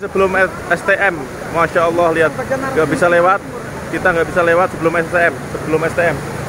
sebelum STM Masya Allah lihat. Nggak bisa lewat. Kita nggak bisa lewat sebelum STM sebelum STM